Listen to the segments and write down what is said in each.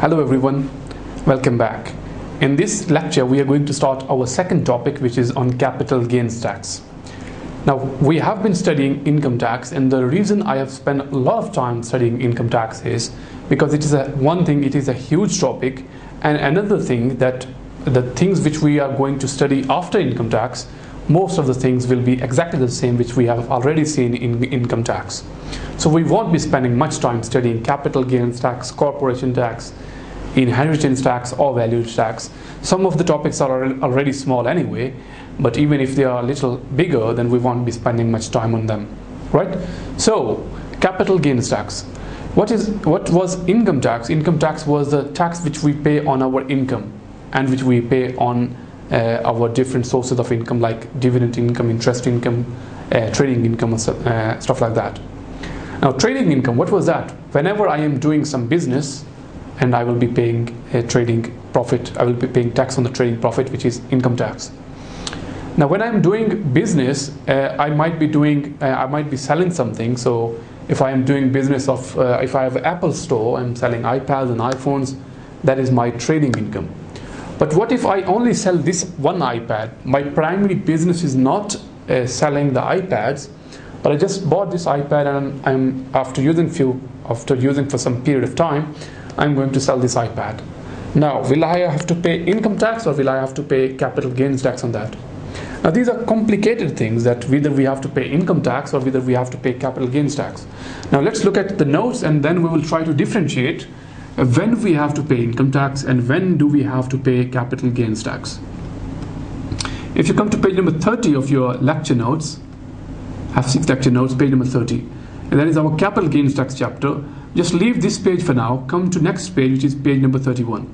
Hello everyone, welcome back. In this lecture, we are going to start our second topic, which is on capital gains tax. Now, we have been studying income tax, and the reason I have spent a lot of time studying income tax is because it is a one thing, it is a huge topic, and another thing that the things which we are going to study after income tax, most of the things will be exactly the same which we have already seen in income tax. So we won't be spending much time studying capital gains tax, corporation tax, inheritance tax or value tax. Some of the topics are already small anyway, but even if they are a little bigger, then we won't be spending much time on them, right? So, capital gains tax. What is what was income tax? Income tax was the tax which we pay on our income and which we pay on uh, our different sources of income like dividend income, interest income, uh, trading income, uh, stuff like that. Now, trading income, what was that? Whenever I am doing some business, and I will be paying a trading profit. I will be paying tax on the trading profit, which is income tax. Now, when I'm doing business, uh, I might be doing, uh, I might be selling something. So, if I am doing business of, uh, if I have an Apple store, I'm selling iPads and iPhones. That is my trading income. But what if I only sell this one iPad? My primary business is not uh, selling the iPads, but I just bought this iPad and I'm after using few, after using for some period of time, I'm going to sell this iPad. Now, will I have to pay income tax or will I have to pay capital gains tax on that? Now, these are complicated things that whether we have to pay income tax or whether we have to pay capital gains tax. Now, let's look at the notes and then we will try to differentiate when we have to pay income tax and when do we have to pay capital gains tax. If you come to page number 30 of your lecture notes, F6 lecture notes, page number 30, and that is our capital gains tax chapter. Just leave this page for now. Come to next page which is page number 31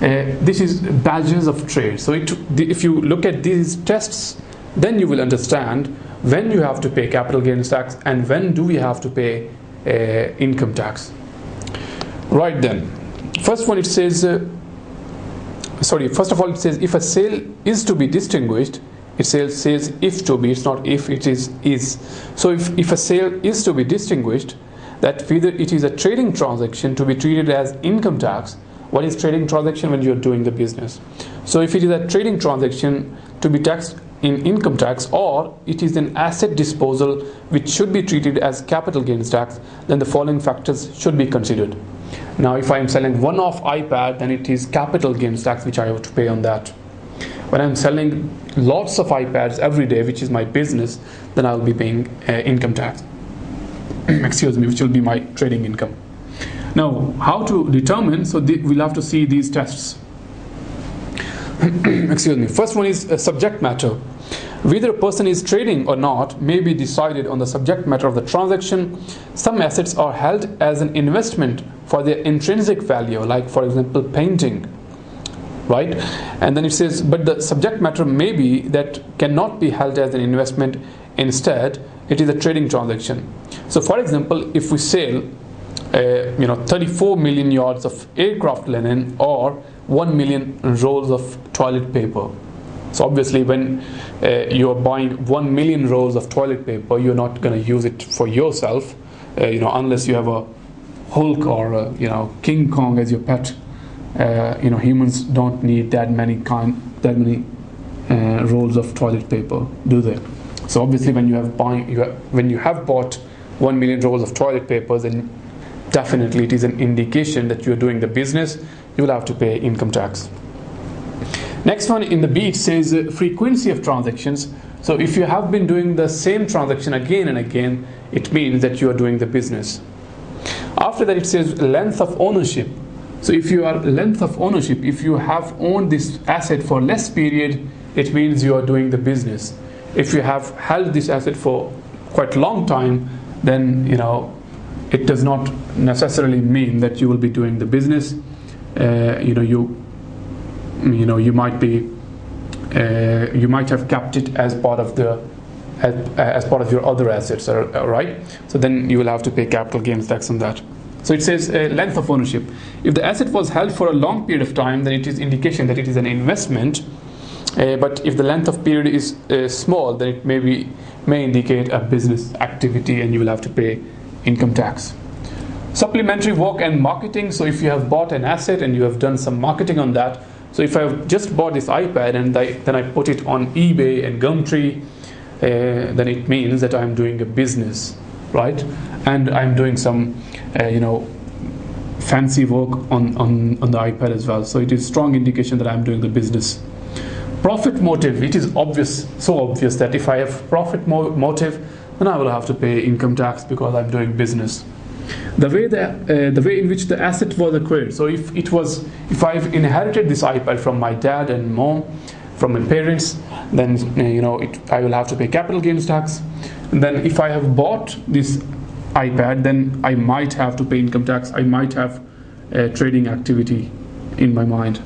uh, this is badges of trade. So it, if you look at these tests then you will understand when you have to pay capital gains tax and when do we have to pay uh, income tax. Right then. First one it says uh, sorry first of all it says if a sale is to be distinguished it says, if to be it's not if it is is. So if, if a sale is to be distinguished that whether it is a trading transaction to be treated as income tax what is trading transaction when you're doing the business? So if it is a trading transaction to be taxed in income tax or it is an asset disposal which should be treated as capital gains tax then the following factors should be considered. Now if i am selling one off ipad then it is capital gains tax which i have to pay on that when i'm selling lots of ipads every day which is my business then i'll be paying uh, income tax excuse me, which will be my trading income. Now, how to determine? So we'll have to see these tests. excuse me. First one is uh, subject matter. Whether a person is trading or not may be decided on the subject matter of the transaction. Some assets are held as an investment for their intrinsic value, like, for example, painting. Right? And then it says, but the subject matter may be that cannot be held as an investment. Instead, it is a trading transaction. So, for example, if we sell, uh, you know, 34 million yards of aircraft linen or 1 million rolls of toilet paper. So obviously, when uh, you're buying 1 million rolls of toilet paper, you're not going to use it for yourself, uh, you know, unless you have a Hulk or a, you know King Kong as your pet. Uh, you know, humans don't need that many kind, that many uh, rolls of toilet paper, do they? So obviously, when you have buying, you have, when you have bought one million rolls of toilet paper, then definitely it is an indication that you are doing the business. You will have to pay income tax. Next one in the B says uh, frequency of transactions. So if you have been doing the same transaction again and again, it means that you are doing the business. After that, it says length of ownership. So if you are length of ownership, if you have owned this asset for less period, it means you are doing the business if you have held this asset for quite long time, then you know it does not necessarily mean that you will be doing the business. Uh, you know you you know you might be uh, you might have kept it as part of the as, as part of your other assets, right? So then you will have to pay capital gains tax on that. So it says uh, length of ownership. If the asset was held for a long period of time, then it is indication that it is an investment uh, but if the length of period is uh, small, then it may, be, may indicate a business activity and you will have to pay income tax. Supplementary work and marketing. So if you have bought an asset and you have done some marketing on that, so if I've just bought this iPad and I, then I put it on eBay and Gumtree, uh, then it means that I'm doing a business, right? And I'm doing some, uh, you know, fancy work on, on, on the iPad as well. So it is strong indication that I'm doing the business. Profit motive, it is obvious, so obvious that if I have profit mo- motive, then I will have to pay income tax because I'm doing business the way the uh, the way in which the asset was acquired so if it was if i've inherited this ipad from my dad and mom from my parents then uh, you know it, i will have to pay capital gains tax then if i have bought this ipad then i might have to pay income tax. I might have a trading activity in my mind.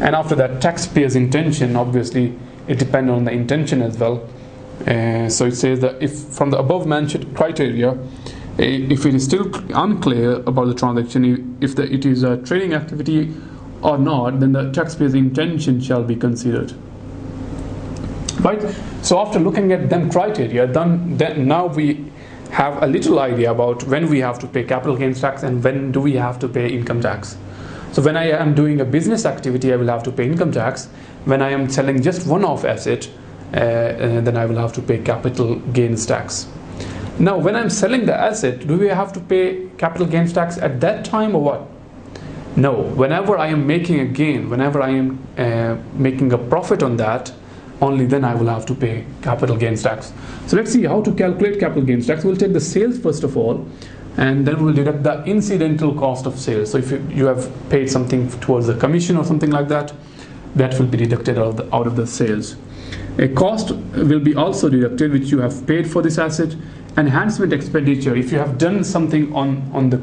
And after that taxpayer's intention obviously it depends on the intention as well. Uh, so it says that if from the above mentioned criteria if it is still unclear about the transaction, if the, it is a trading activity or not, then the taxpayer's intention shall be considered. Right? So after looking at them criteria, then, then now we have a little idea about when we have to pay capital gains tax and when do we have to pay income tax. So when I am doing a business activity, I will have to pay income tax. When I am selling just one-off asset, uh, uh, then I will have to pay capital gains tax. Now, when I'm selling the asset, do we have to pay capital gains tax at that time or what? No, whenever I am making a gain, whenever I am uh, making a profit on that, only then I will have to pay capital gains tax. So let's see how to calculate capital gains tax. We'll take the sales first of all, and then we'll deduct the incidental cost of sales. So if you, you have paid something towards a commission or something like that, that will be deducted out of the, out of the sales. A cost will be also deducted which you have paid for this asset enhancement expenditure if you have done something on on the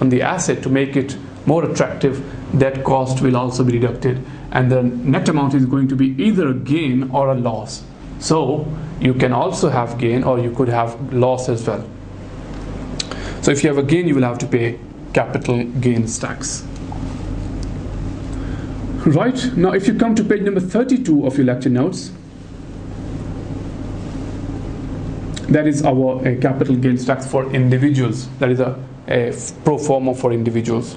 on the asset to make it more attractive that cost will also be deducted and the net amount is going to be either a gain or a loss so you can also have gain or you could have loss as well so if you have a gain you will have to pay capital gains tax right now if you come to page number 32 of your lecture notes that is our uh, capital gains tax for individuals. That is a, a pro forma for individuals.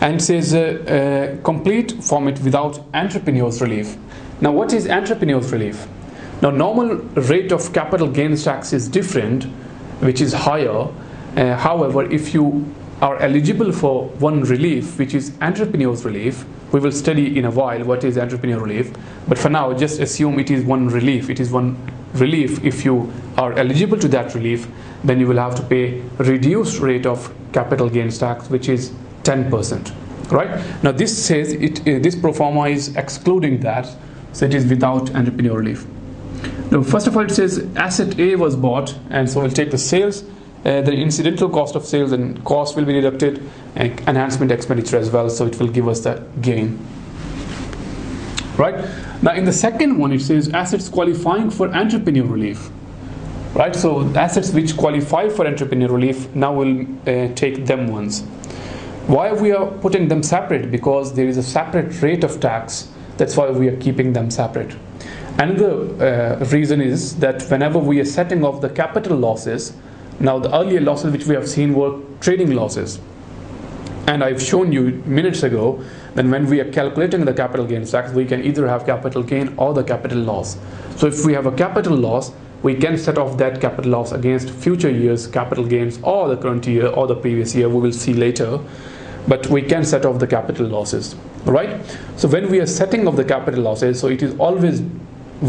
And says uh, uh, complete format without entrepreneur's relief. Now, what is entrepreneur's relief? Now, normal rate of capital gains tax is different, which is higher. Uh, however, if you are eligible for one relief, which is entrepreneur's relief, we will study in a while what is entrepreneur relief. But for now, just assume it is one relief. It is one relief, if you are eligible to that relief, then you will have to pay reduced rate of capital gains tax, which is 10%. Right now, this says it. Uh, this pro forma is excluding that, so it is without entrepreneur relief. Now, first of all, it says asset A was bought, and so we'll take the sales. Uh, the incidental cost of sales and cost will be deducted, and enhancement expenditure as well. So it will give us the gain. Right now, in the second one, it says assets qualifying for entrepreneur relief. Right, so assets which qualify for entrepreneur relief now we'll uh, take them ones. Why we are putting them separate? Because there is a separate rate of tax. That's why we are keeping them separate. Another uh, reason is that whenever we are setting off the capital losses, now the earlier losses which we have seen were trading losses. And I've shown you minutes ago that when we are calculating the capital gains tax, we can either have capital gain or the capital loss. So if we have a capital loss, we can set off that capital loss against future years capital gains or the current year or the previous year we will see later but we can set off the capital losses right so when we are setting off the capital losses so it is always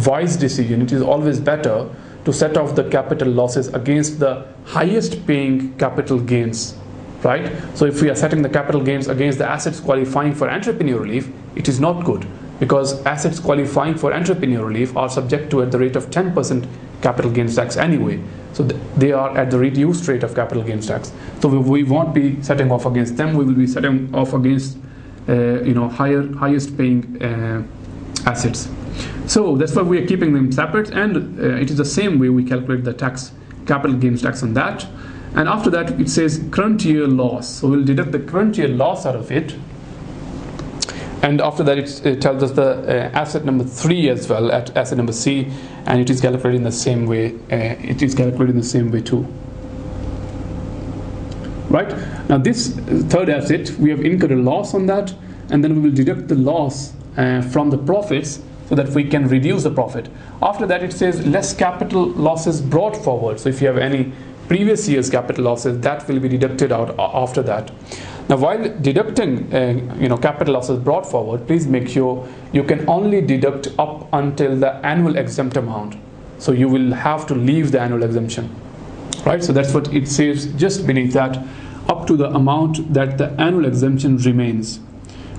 wise decision it is always better to set off the capital losses against the highest paying capital gains right? So if we are setting the capital gains against the assets qualifying for entrepreneur relief, it is not good because assets qualifying for entrepreneur relief are subject to at the rate of 10% capital gains tax anyway. So th- they are at the reduced rate of capital gains tax. So we, we won't be setting off against them. We will be setting off against uh, you know higher highest paying uh, assets. So that's why we are keeping them separate, and uh, it is the same way we calculate the tax capital gains tax on that and after that it says current year loss so we'll deduct the current year loss out of it and after that it, tells us the uh, asset number 3 as well at asset number C and it is calculated in the same way uh, it is calculated in the same way too right? Now this third asset, we have incurred a loss on that, and then we will deduct the loss uh, from the profits so that we can reduce the profit. After that, it says less capital losses brought forward. So if you have any previous year's capital losses, that will be deducted out after that. Now, while deducting, uh, you know, capital losses brought forward, please make sure you can only deduct up until the annual exempt amount. So you will have to leave the annual exemption, right? So that's what it says just beneath that, up to the amount that the annual exemption remains.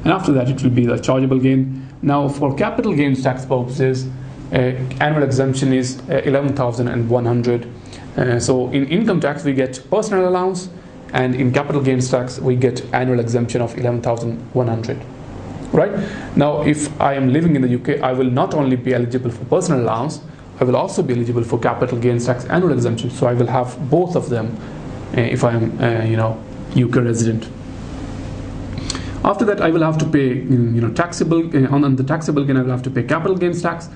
And after that, it will be the chargeable gain. Now, for capital gains tax purposes, uh, annual exemption is uh, 11,100. Uh, so in income tax, we get personal allowance, and in capital gains tax we get annual exemption of 11100 right? Now if i am living in the uk i will not only be eligible for personal allowance i will also be eligible for capital gains tax annual exemption. So i will have both of them uh, if i am uh, you know uk resident. After that i will have to pay you know taxable uh, on the taxable gain i will have to pay capital gains tax.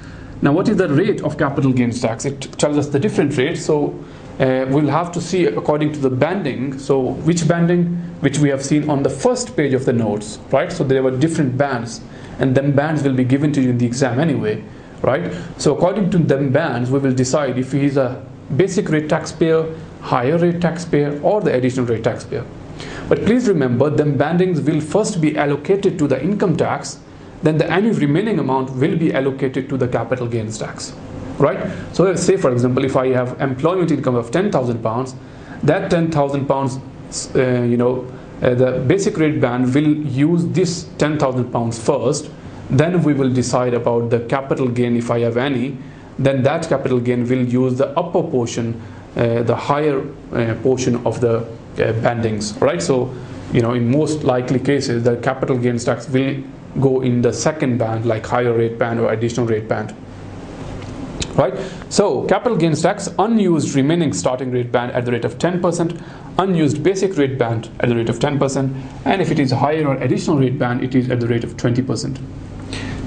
Now what is the rate of capital gains tax? It tells us the different rate. So uh, we'll have to see according to the banding. So which banding? Which we have seen on the first page of the notes right? So there were different bands and them bands will be given to you in the exam anyway right? So according to them bands we will decide if he is a basic rate taxpayer higher rate taxpayer or the additional rate taxpayer. But please remember them bandings will first be allocated to the income tax then the any remaining amount will be allocated to the capital gains tax right? So say for example, if I have employment income of 10,000 pounds, that 10,000 pounds, uh, you know, uh, the basic rate band will use this 10,000 pounds first, then we will decide about the capital gain if I have any, then that capital gain will use the upper portion, uh, the higher uh, portion of the uh, bandings, right? So, you know, in most likely cases, the capital gains tax will go in the second band, like higher rate band or additional rate band right? So capital gains tax, unused remaining starting rate band at the rate of 10%, unused basic rate band at the rate of 10%, and if it is higher or additional rate band, it is at the rate of 20%.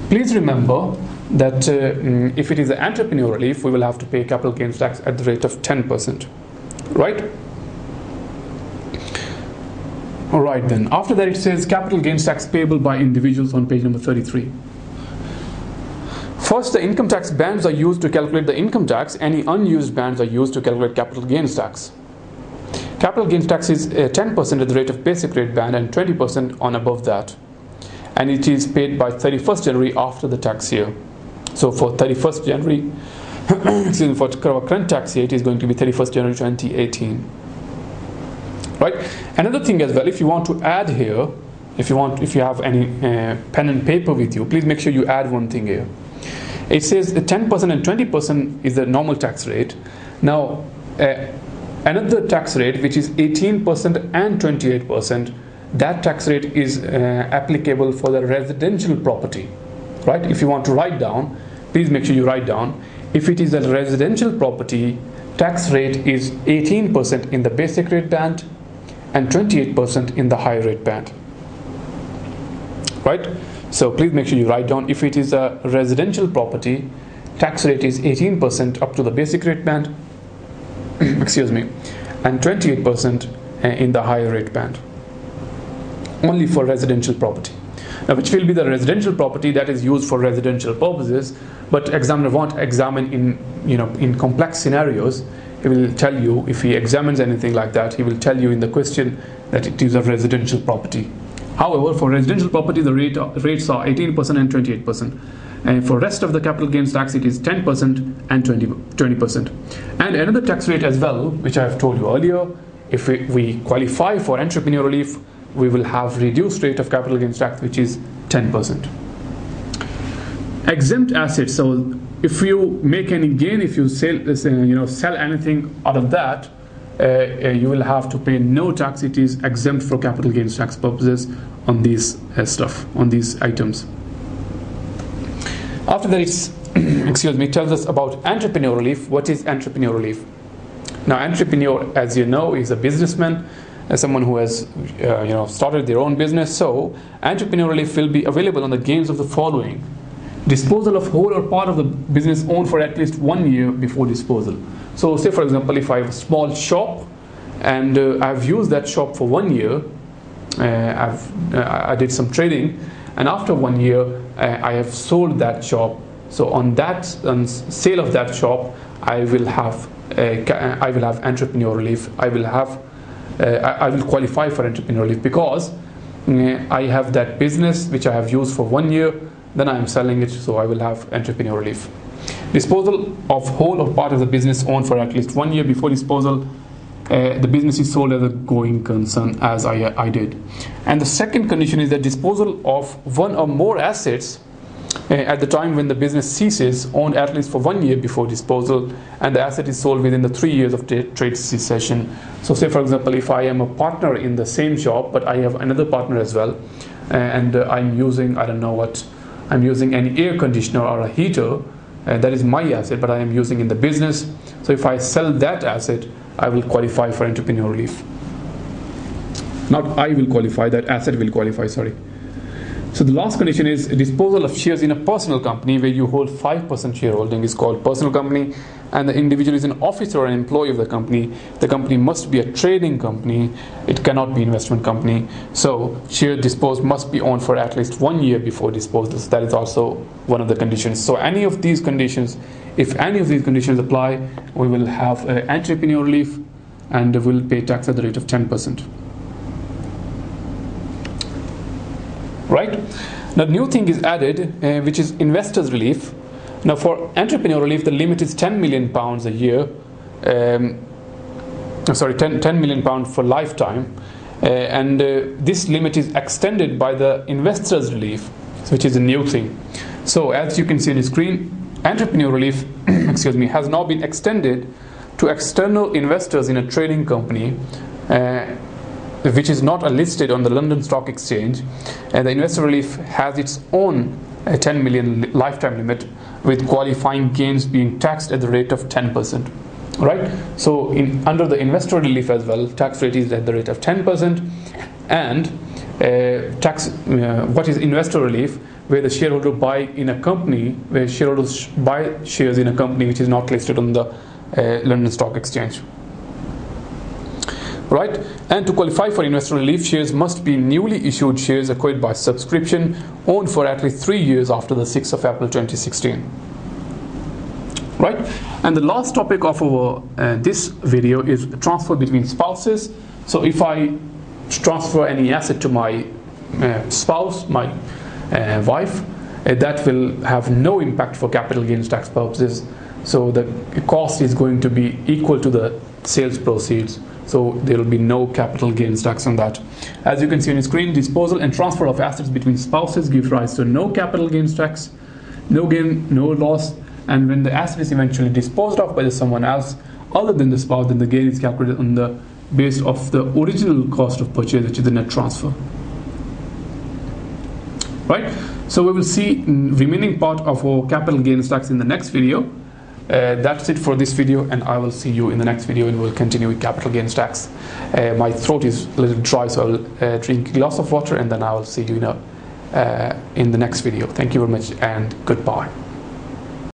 Please remember that uh, mm, if it is an entrepreneur relief, we will have to pay capital gains tax at the rate of 10%, right? All right then, after that it says capital gains tax payable by individuals on page number 33. First, the income tax bands are used to calculate the income tax. Any unused bands are used to calculate capital gains tax. Capital gains tax is 10% uh, at the rate of basic rate band and 20% on above that. And it is paid by 31st January after the tax year. So for 31st January, excuse me, for current tax year, it is going to be 31st January 2018. Right? Another thing as well, if you want to add here, if you want, if you have any uh, pen and paper with you, please make sure you add one thing here. It says 10% and 20% is the normal tax rate. Now, uh, another tax rate which is 18% and 28%, that tax rate is uh, applicable for the residential property. Right? If you want to write down, please make sure you write down. If it is a residential property, tax rate is 18% in the basic rate band and 28% in the high rate band. Right? So please make sure you write down if it is a residential property, tax rate is 18% up to the basic rate band, excuse me, and 28% uh, in the higher rate band. Only for residential property. Now, which will be the residential property that is used for residential purposes, but examiner won't examine in you know in complex scenarios. He will tell you if he examines anything like that, he will tell you in the question that it is a residential property However, for residential property, the rate, rates are 18% and 28%. And for rest of the capital gains tax, it is 10% and 20, 20%. And another tax rate as well, which I have told you earlier, if we, we qualify for entrepreneur relief, we will have reduced rate of capital gains tax, which is 10%. Exempt assets. So if you make any gain, if you sell, uh, you know, sell anything out of that, uh, uh, you will have to pay no tax. It is exempt for capital gains tax purposes on these uh, stuff, on these items. After that, it's excuse me, tells us about entrepreneur relief. What is entrepreneur relief? Now, entrepreneur, as you know, is a businessman, someone who has uh, you know started their own business. So, entrepreneur relief will be available on the gains of the following: disposal of whole or part of the business owned for at least one year before disposal. So say for example, if I have a small shop and uh, I've used that shop for one year. Uh, I've uh, I did some trading, and after one year, uh, I have sold that shop. So on that on sale of that shop, I will have uh, I will have entrepreneur relief. I will have uh, I will qualify for entrepreneur relief because I have that business which I have used for one year. Then I am selling it, so I will have entrepreneur relief. Disposal of whole or part of the business owned for at least one year before disposal uh, the business is sold as a going concern as I, I did. And the second condition is that disposal of one or more assets uh, at the time when the business ceases owned at least for one year before disposal and the asset is sold within the three years of trade cessation. So say for example if I am a partner in the same shop but I have another partner as well uh, and uh, I'm using I don't know what I'm using an air conditioner or a heater uh, that is my asset but I am using in the business so if I sell that asset I will qualify for entrepreneur relief. Not I will qualify, that asset will qualify, sorry. So the last condition is disposal of shares in a personal company where you hold 5% shareholding is called personal company and the individual is an officer or an employee of the company. The company must be a trading company. It cannot be investment company. So share disposed must be owned for at least one year before disposal. so That is also one of the conditions. So any of these conditions if any of these conditions apply, we will have an entrepreneur relief and we will pay tax at the rate of 10%. Right? Now, new thing is added, uh, which is investors relief. Now, for entrepreneur relief, the limit is 10 million pounds a year. Um, sorry, 10, 10 million pounds for lifetime. Uh, and uh, this limit is extended by the investors relief, which is a new thing. So, as you can see on the screen, entrepreneur relief excuse me, has now been extended to external investors in a trading company uh, which is not listed on the London Stock Exchange. And the investor relief has its own uh, 10 million lifetime limit with qualifying gains being taxed at the rate of 10%. Right? So, in, under the investor relief as well, tax rate is at the rate of 10%. And uh, tax, uh, what is investor relief? where the shareholder buy in a company, where shareholders buy shares in a company which is not listed on the uh, London Stock Exchange. Right? And to qualify for investor relief, shares must be newly issued shares acquired by subscription, owned for at least three years after the 6th of April 2016. Right? And the last topic of our uh, this video is transfer between spouses. So if I transfer any asset to my uh, spouse, my uh, wife, uh, that will have no impact for capital gains tax purposes. So the cost is going to be equal to the sales proceeds. So there will be no capital gains tax on that. As you can see on the screen, disposal and transfer of assets between spouses gives rise to no capital gains tax, no gain, no loss, and when the asset is eventually disposed of by someone else other than the spouse, then the gain is calculated on the base of the original cost of purchase, which is the net transfer right? So we will see remaining part of our capital gains tax in the next video. Uh, that's it for this video and I will see you in the next video and we'll continue with capital gains tax. Uh, my throat is a little dry so I'll uh, drink a glass of water and then I will see you in, a, uh, in the next video. Thank you very much and goodbye.